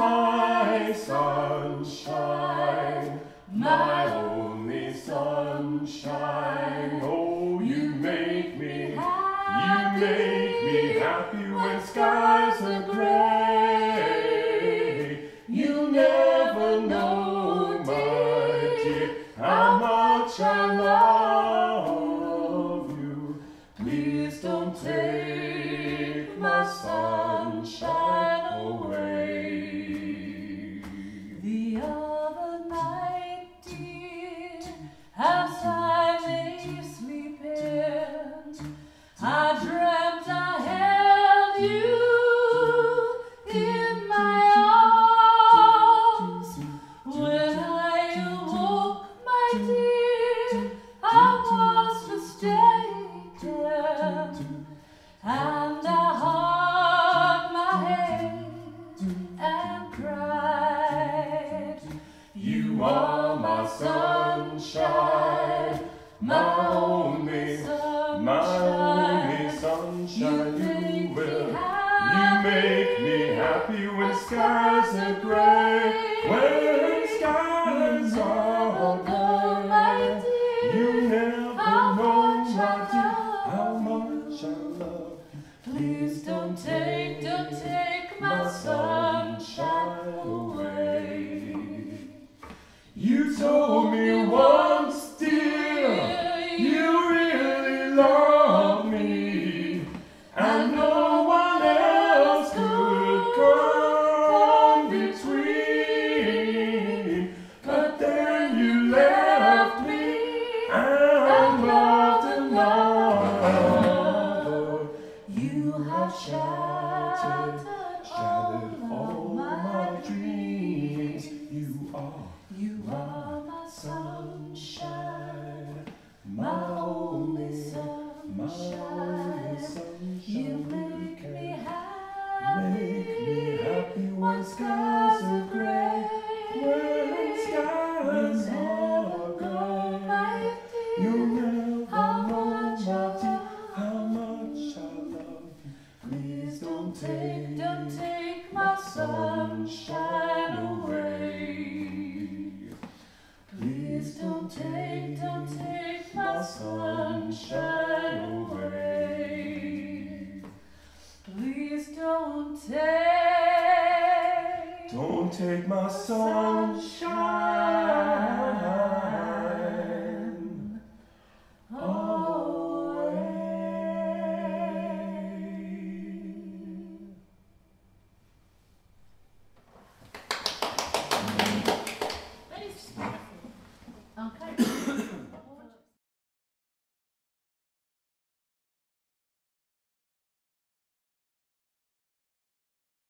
my sunshine, my only sunshine. Oh, you make me, you make me happy when skies are gray. You never know, my dear, how much I love you. Please don't take my side. My sunshine, my only, my only sunshine. You will, you make me happy when skies are gray, when skies are gray. You never know, my dear, how much I love you. Please don't take Told me once, how much I love you. Please don't take, don't take my sunshine away. Please don't take, don't take my sunshine away. Please don't take. Don't take my sunshine